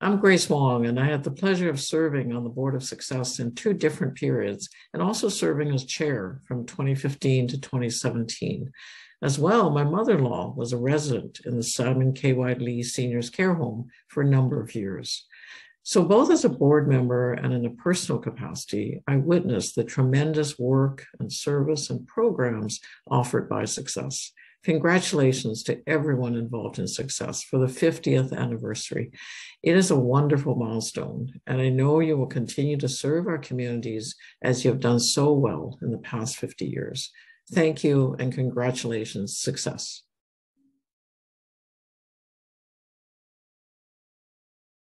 I'm Grace Wong, and I had the pleasure of serving on the Board of Success in two different periods and also serving as chair from 2015 to 2017. As well, my mother in law was a resident in the Simon K. Lee Seniors Care Home for a number of years. So, both as a board member and in a personal capacity, I witnessed the tremendous work and service and programs offered by Success. Congratulations to everyone involved in Success for the 50th anniversary. It is a wonderful milestone, and I know you will continue to serve our communities as you have done so well in the past 50 years. Thank you and congratulations. Success.